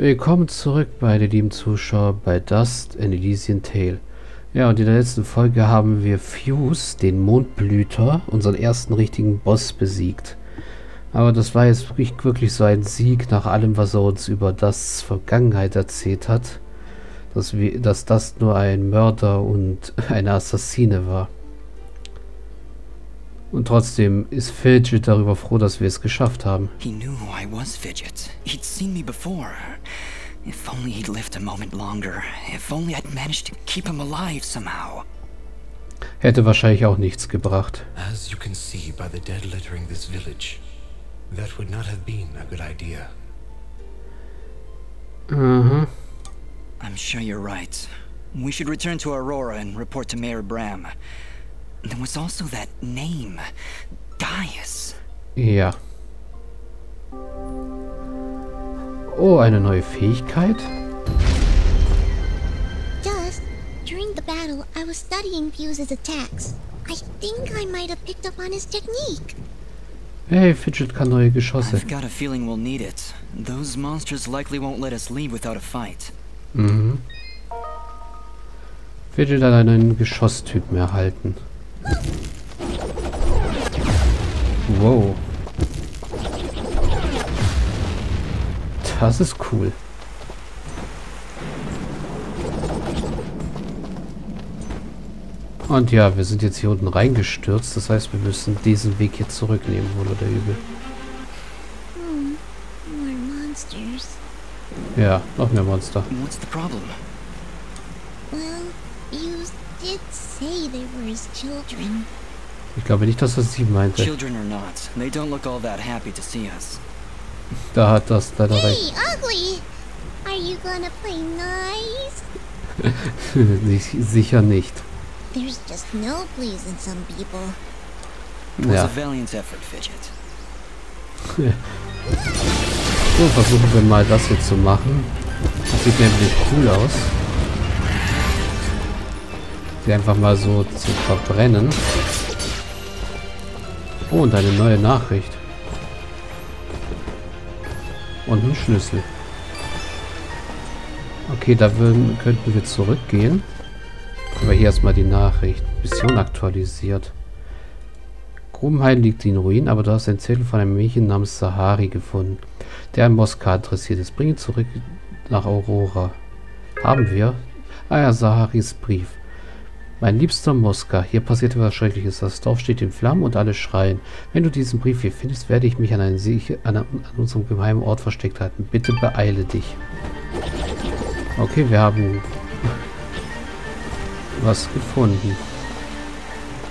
Willkommen zurück, meine lieben Zuschauer, bei Dust and Elysian Tale. Ja, und in der letzten Folge haben wir Fuse, den Mondblüter, unseren ersten richtigen Boss, besiegt. Aber das war jetzt wirklich so ein Sieg nach allem, was er uns über das Vergangenheit erzählt hat. Dass, wir, dass das nur ein Mörder und eine Assassine war. Und trotzdem ist Fidget darüber froh, dass wir es geschafft haben. He knew who I was, Fidget. He'd seen me before. If only he'd lived a moment longer. If only I'd managed to keep him alive somehow. Hätte wahrscheinlich auch nichts gebracht. As you can see by the dead littering this village, that would not have been a good idea. Mhm. I'm sure you're right. We should return to Aurora and report to Mayor Bram. There was also that name, Gaius. Ja. Oh, eine neue Fähigkeit? Just during the battle, I was studying Fuse's attacks. I think I might have picked up on his technique. Hey, Fidget kann neue Geschosse. I've got a feeling we'll need it. Those monsters likely won't let us leave without a fight. Mhm. Fidget hat einen Geschosstypen erhalten. Wow. Das ist cool. Und ja, wir sind jetzt hier unten reingestürzt. Das heißt, wir müssen diesen Weg hier zurücknehmen, wohl oder übel. Monsters. Ja, noch mehr Monster. What's the problem? Well, Fuse did say they were his children. Ich glaube nicht, dass das sie meinte. Children or not, they don't look all that happy to see us. Da hat das leider recht. Hey, ugly! Are you gonna play nice? Sich- Sicher nicht. There's just no pleasing some people. It was Ja. a valiant effort, Fidget. So, versuchen wir mal das hier zu machen. Das sieht nämlich cool aus. Die einfach mal so zu verbrennen. Oh, und eine neue Nachricht. Und ein Schlüssel. Okay, da würden, könnten wir zurückgehen. Aber hier erstmal die Nachricht. Mission aktualisiert. Grubenhain liegt in Ruinen, aber du hast ein Zettel von einem Mädchen namens Sahari gefunden, der an Moskau adressiert ist. Bring ihn zurück nach Aurora. Haben wir? Ah ja, Saharis Brief. Mein liebster Moska, hier passiert etwas Schreckliches. Das Dorf steht in Flammen und alle schreien. Wenn du diesen Brief hier findest, werde ich mich an, einen sicher, an, an unserem geheimen Ort versteckt halten. Bitte beeile dich. Okay, wir haben was gefunden.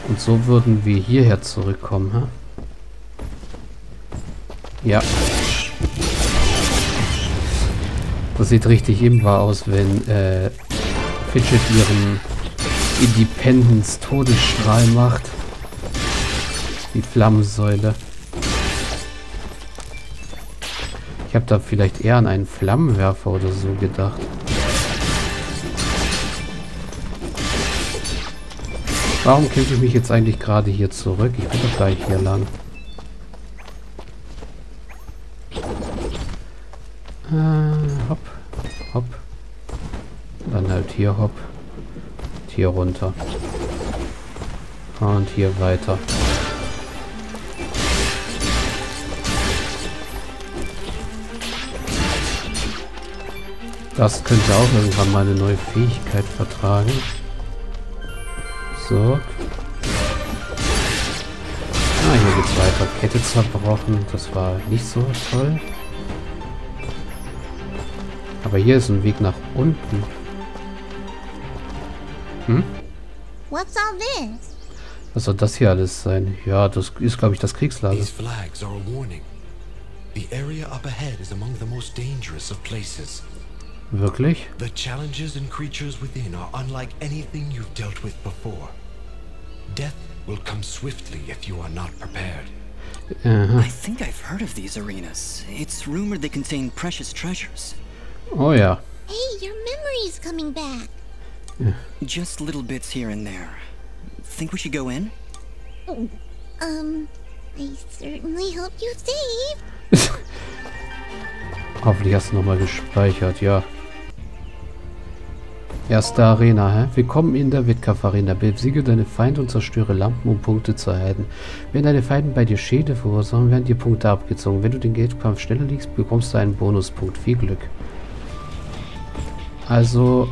Und so würden wir hierher zurückkommen, ha? Ja. Das sieht richtig imbar aus, wenn äh, Fidget ihren Independence Todesstrahl macht. Die Flammensäule. Ich habe da vielleicht eher an einen Flammenwerfer oder so gedacht. Warum kämpfe ich mich jetzt eigentlich gerade hier zurück? Ich bin doch gleich hier lang. Äh, hopp, hopp. Dann halt hier hopp. Hier runter. Und hier weiter. Das könnte auch irgendwann mal eine neue Fähigkeit vertragen. So. Ah, hier geht's weiter. Kette zerbrochen. Das war nicht so toll. Aber hier ist ein Weg nach unten. Hm? What's all this? Was soll das hier alles sein? Ja, das ist, glaube ich, das Kriegslager. These flags are a warning. The area up ahead is among the most dangerous of places. Wirklich? The challenges and creatures within are unlike anything you've dealt with before. Death will come swiftly if you are not prepared. Aha. I think I've heard of these arenas. It's rumored they contain precious treasures. Oh yeah. Hey, your memory's coming back. Just little bits here and there. Think we should go in? Um, I certainly hope you save. Hoffentlich hast du nochmal gespeichert, ja. Erste Arena, hä? Willkommen in der Wettkampfarena. Besiege deine Feinde und zerstöre Lampen, um Punkte zu erhalten. Wenn deine Feinde bei dir Schäde verursachen, werden dir Punkte abgezogen. Wenn du den Geldkampf schneller liegst, bekommst du einen Bonuspunkt. Viel Glück. Also...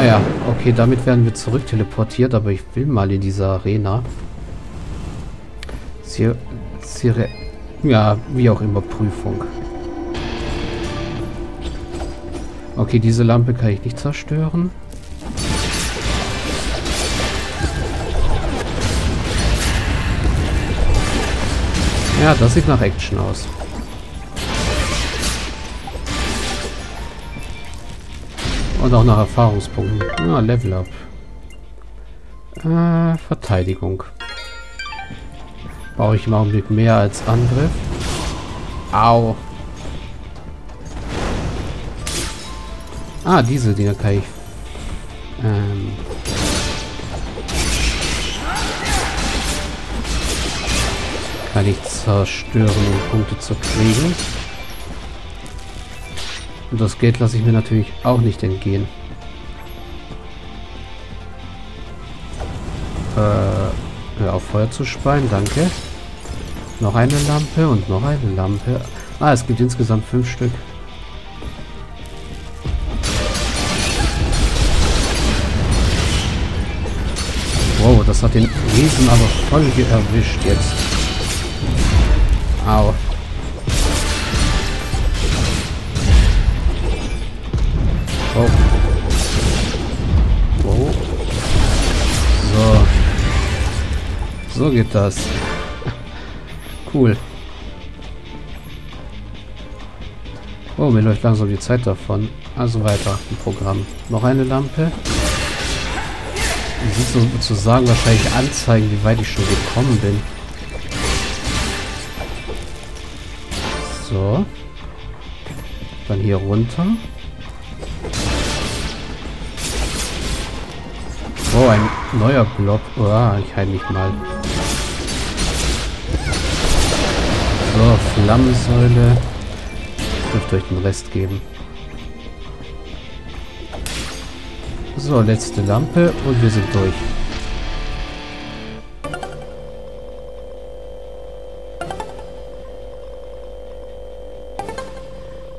Naja, okay, damit werden wir zurück teleportiert, aber ich will mal in diese Arena. Sir Sire ja, wie auch immer, Prüfung. Okay, diese Lampe kann ich nicht zerstören. Ja, das sieht nach Action aus. Und auch nach Erfahrungspunkten. Ah, Level Up. Äh, Verteidigung. Brauche ich im Augenblick mehr als Angriff. Au. Ah, diese Dinger kann ich... Ähm... Kann ich zerstören, um Punkte zu kriegen. Und das Geld lasse ich mir natürlich auch nicht entgehen. Äh, hör auf Feuer zu speien, danke. Noch eine Lampe und noch eine Lampe. Ah, es gibt insgesamt fünf Stück. Wow, das hat den Riesen aber voll erwischt jetzt. Au. Oh. Wow. So. So geht das. Cool. Oh, mir läuft langsam die Zeit davon. Also weiter im Programm. Noch eine Lampe. Die sieht sozusagen wahrscheinlich anzeigen, wie weit ich schon gekommen bin. So. Dann hier runter. Oh, ein neuer Block. Oh, ich heile mich mal. So, Flammensäule. Dürfte euch den Rest geben. So, letzte Lampe und wir sind durch.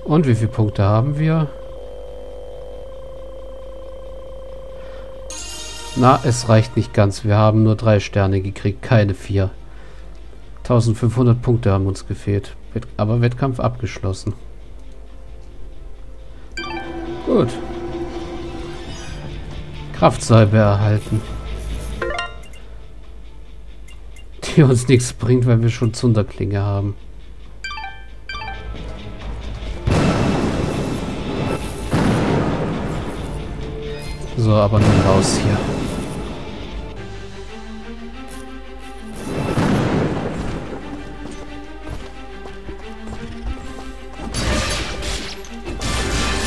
Und wie viele Punkte haben wir? Na, es reicht nicht ganz. Wir haben nur drei Sterne gekriegt, keine vier. 1500 Punkte haben uns gefehlt. Aber Wettkampf abgeschlossen. Gut. Kraftsalbe erhalten. Die uns nichts bringt, weil wir schon Zunderklinge haben. So, aber nun raus hier.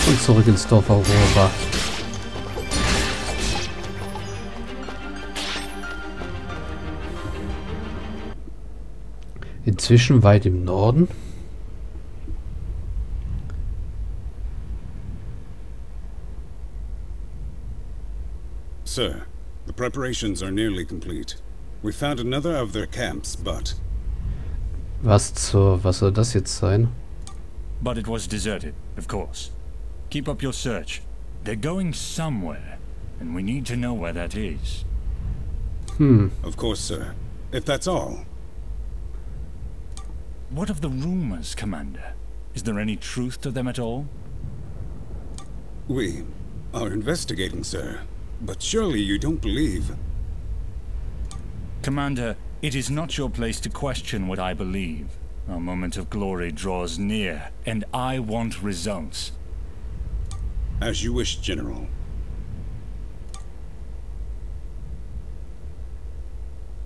Und zurück ins Dorf Aurora. Inzwischen weit im Norden. Sir, the preparations are nearly complete. We found another of their camps, but... Was zur... Was soll das jetzt sein? But it was deserted, of course. Keep up your search. They're going somewhere, and we need to know where that is. Hmm. Of course, sir. If that's all. What of the rumors, Commander? Is there any truth to them at all? We are investigating, sir. But surely you don't believe... Commander, it is not your place to question what I believe. Our moment of glory draws near, and I want results. As you wish, General.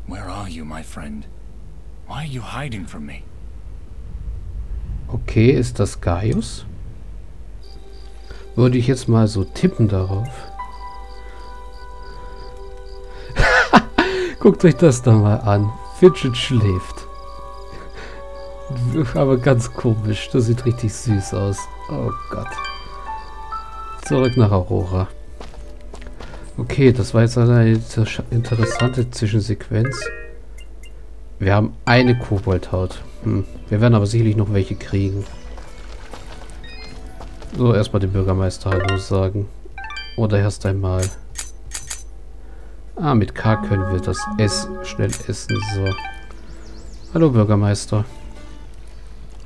Where are you, my friend? Why are you hiding from me? Okay, ist das Gaius? Würde ich jetzt mal so tippen darauf. Guckt euch das da mal an. Fidget schläft. Aber ganz komisch. Das sieht richtig süß aus. Oh Gott. Zurück nach Aurora. Okay, das war jetzt eine interessante Zwischensequenz. Wir haben eine Koboldhaut. Hm. Wir werden aber sicherlich noch welche kriegen. So, erstmal dem Bürgermeister Hallo sagen. Oder erst einmal. Ah, mit K können wir das S schnell essen. So. Hallo, Bürgermeister.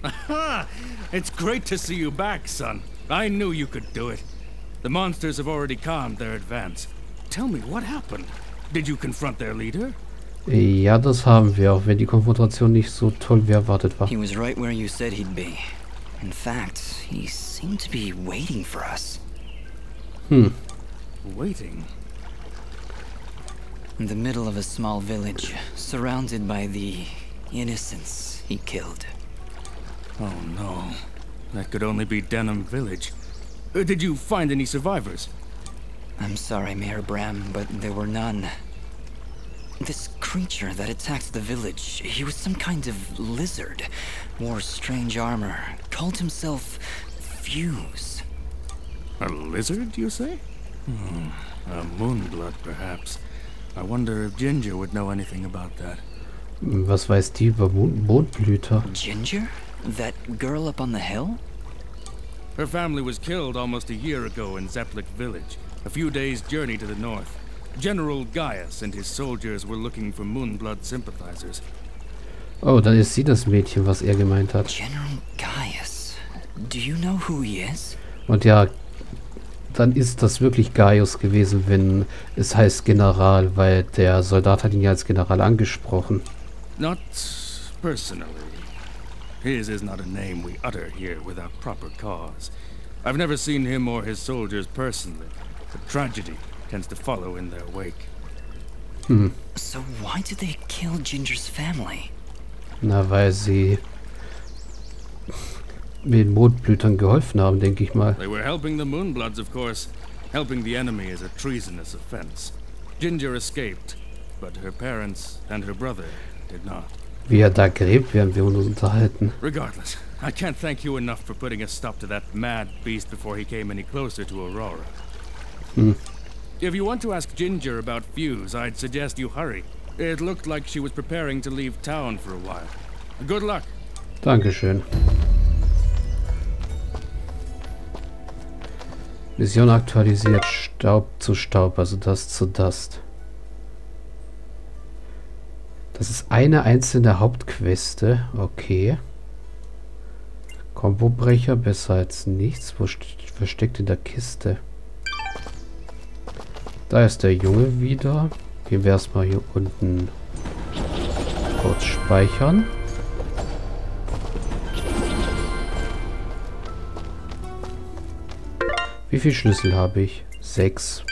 Aha! It's great to see you back, son. I knew you could do it. The monsters have already calmed their advance. Tell me, what happened? Did you confront their leader? Ja, das haben wir, auch wenn die Konfrontation nicht so toll wie erwartet war. He was right where you said he'd be. In fact, he seemed to be waiting for us. Hm. Waiting? In the middle of a small village, surrounded by the innocents he killed. Oh no. That could only be Denham Village. Uh, did you find any survivors? I'm sorry, Mayor Bram, but there were none. This creature that attacked the village, he was some kind of lizard, wore strange armor, called himself Fuse. A lizard, you say? Hmm. A moonblood, perhaps. I wonder if Ginger would know anything about that. Was weiß die über Mondblüter? Ginger? That girl up on the hill? Her family was killed almost a year ago in Zepplik village, a few days' journey to the north. General Gaius and his soldiers were looking for Moonblood sympathizers. Oh, dann ist sie das Mädchen, was er gemeint hat. General Gaius. Do you know who he is? Und ja, dann ist das wirklich Gaius gewesen, wenn es heißt General, weil der Soldat hat ihn ja als General angesprochen. Not personally. His is not a name we utter here without proper cause. I've never seen him or his soldiers personally, but tragedy tends to follow in their wake. Hm. So why did they kill Ginger's family? Na, weil sie den Mondblütern geholfen haben, denke ich mal. They were helping the Moonbloods, of course. Helping the enemy is a treasonous offense. Ginger escaped, but her parents and her brother did not. Wie er da gräbt, werden wir uns unterhalten. Regardless, I can't thank you enough for putting a stop to that mad beast before he came any closer to Aurora. Hmm. If you want to ask Ginger about Fuse, I'd suggest you hurry. It looked like she was preparing to leave town for a while. Good luck. Dankeschön. Mission aktualisiert. Staub zu Staub, also das zu Dust. Das ist eine einzelne Hauptqueste. Okay. Kombobrecher, besser als nichts. Wo versteckt in der Kiste? Da ist der Junge wieder. Gehen wir erstmal hier unten kurz speichern. Wie viele Schlüssel habe ich? Sechs.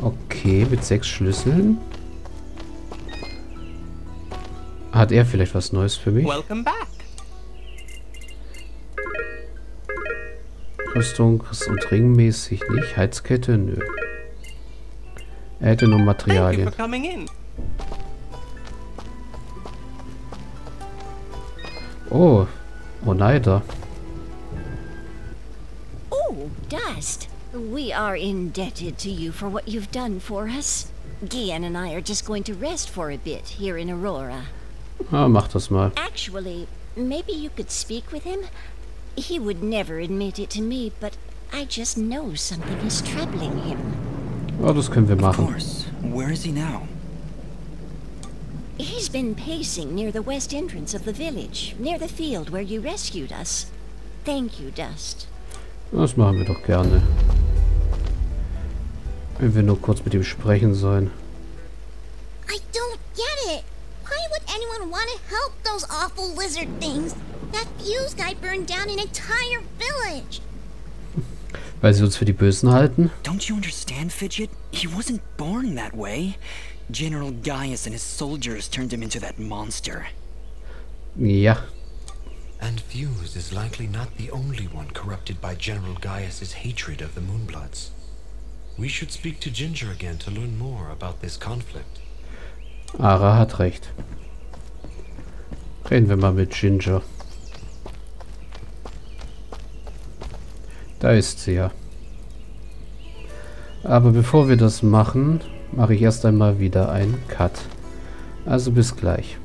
Okay, mit sechs Schlüsseln. Hat er vielleicht was Neues für mich? Welcome back. Rüstungs- und Ringmäßig nicht. Heizkette? Nö. Er hätte nur Thank you Materialien. for coming in. Oh, Oneida. Oh, Dust. We are indebted to you for what you've done for us. Gian and I are just going to rest for a bit here in Aurora. Ah, mach das mal. Actually, maybe you could speak with him? He would never admit it to me, but I just know something is troubling him. Ja, das können wir Of machen. course. Where is he now? He's been pacing near the west entrance of the village, near the field where you rescued us. Thank you, Dust. Das machen wir doch gerne. Wenn wir nur kurz mit ihm sprechen sollen. I don't get it. Why would anyone want to help those awful lizard things? That fuse guy burned down an entire village. Weil sie uns für die Bösen halten? Don't you understand, Fidget? He wasn't born that way. General Gaius and his soldiers turned him into that monster. Ja. And Fuse is likely not the only one corrupted by General Gaius's hatred of the Moonbloods. We should speak to Ginger again to learn more about this conflict. Ara hat recht. Reden wir mal mit Ginger. Da ist sie ja. Aber bevor wir das machen, mache ich erst einmal wieder einen Cut. Also bis gleich.